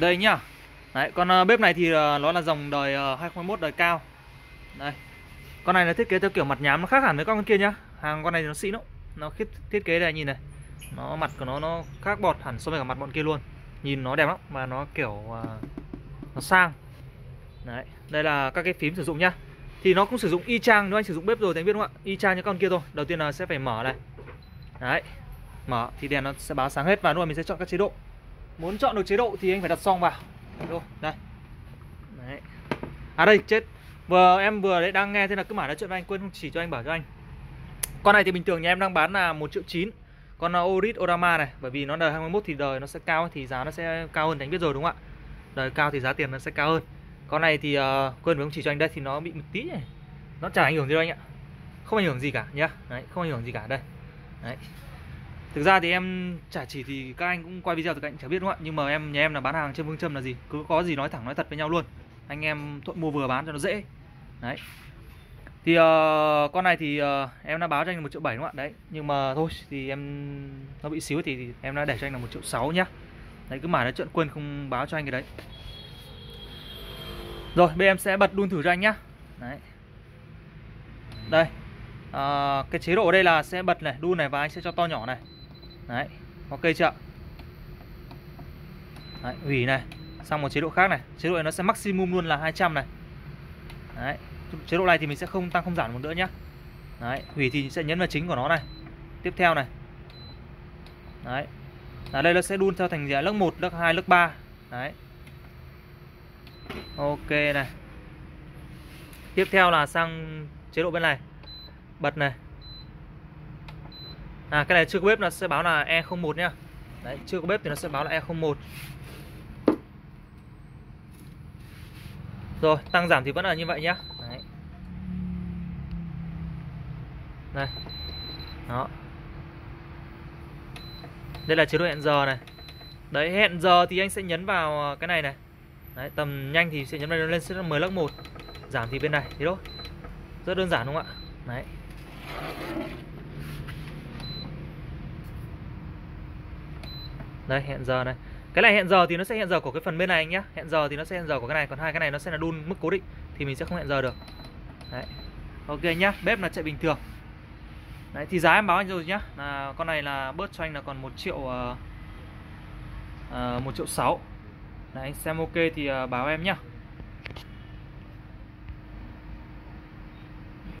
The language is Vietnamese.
Đây nhá. Đấy, con ờ, bếp này thì ờ, nó là dòng đời ờ, 2021 đời cao. Đây. Con này là thiết kế theo kiểu mặt nhám nó khác hẳn với con kia nhá. Hàng con này thì nó xịn lắm. Nó thiết, thiết kế này nhìn này. Nó mặt của nó nó khác bọt hẳn so với cả mặt bọn kia luôn. Nhìn nó đẹp lắm Và nó kiểu uh, Nó sang. Đấy Đây là các cái phím sử dụng nhá. Thì nó cũng sử dụng y chang nếu anh sử dụng bếp rồi thì anh biết không ạ? Y chang như con kia thôi. Đầu tiên là sẽ phải mở này. Đấy Mở thì đèn nó sẽ báo sáng hết Và lúc này mình sẽ chọn các chế độ. Muốn chọn được chế độ thì anh phải đặt xong vào. Đây, đây. Đấy. À đây chết. Vừa em vừa đấy đang nghe thế là cứ mãi nói chuyện với anh Quên không chỉ cho anh bảo cho anh. Con này thì bình thường nhà em đang bán là 1 triệu 9 Con uh, Oris Orama này Bởi vì nó đời 21 thì đời nó sẽ cao Thì giá nó sẽ cao hơn anh biết rồi đúng không ạ? Đời cao thì giá tiền nó sẽ cao hơn. Con này thì uh, quên với ông chỉ cho anh đây Thì nó bị một tí này Nó chả ảnh hưởng gì đâu anh ạ. Không ảnh hưởng gì cả nhá. Đấy, Không ảnh hưởng gì cả đây. Đấy. Thực ra thì em chả chỉ thì các anh cũng quay video từ cạnh chả biết đúng không ạ? Nhưng mà em nhà em là bán hàng trên phương châm là gì? Cứ có gì nói thẳng nói thật với nhau luôn. Anh em thuận mua vừa bán cho nó dễ. Đấy. Thì uh, con này thì uh, em đã báo cho anh là 1 triệu 7 đúng không ạ? Đấy. Nhưng mà thôi thì em Nó bị xíu thì, thì em đã để cho anh là 1 triệu 6 nhá. Đấy cứ mãi nó chuyện quên không báo cho anh cái đấy. Rồi bây em sẽ bật đun thử cho anh nhá. Đấy. Đây. À, Cái chế độ ở đây là sẽ bật này đun này và anh sẽ cho to nhỏ này. Đấy Ok chưa? Đấy, hủy này. Sang một chế độ khác này. Chế độ này nó sẽ maximum luôn là 200 này. Đấy Chế độ này thì mình sẽ không tăng không giảm một nữa nhé Đấy Hủy thì sẽ nhấn vào chính của nó này. Tiếp theo này. Đấy. Ở đây nó sẽ đun theo thành lớp 1, lớp 2, lớp 3 Đấy. Ok này. Tiếp theo là sang chế độ bên này. Bật này. À cái này chưa có bếp nó sẽ báo là E01 nhá. Đấy, chưa có bếp thì nó sẽ báo là E01. Rồi, tăng giảm thì vẫn là như vậy nhá. Đấy. Đây. Đó. Đây là chế độ hẹn giờ này. Đấy, hẹn giờ thì anh sẽ nhấn vào cái này này. Đấy, tầm nhanh thì sẽ nhấn vào lên sẽ là 10 lắc 1 Giảm thì bên này, thế thôi. Rất đơn giản đúng không ạ? Đấy. Đây hẹn giờ này. Cái này hẹn giờ thì nó sẽ hẹn giờ của cái phần bên này anh nhá. Hẹn giờ thì nó sẽ hẹn giờ của cái này Còn hai cái này nó sẽ là đun mức cố định Thì mình sẽ không hẹn giờ được. Đấy. Ok nhá Bếp là chạy bình thường. Đấy thì giá em báo anh rồi nhá. Là Con này là bớt cho anh là còn 1 triệu uh, uh, 1 triệu 6 Đấy xem ok thì uh, báo em nhá.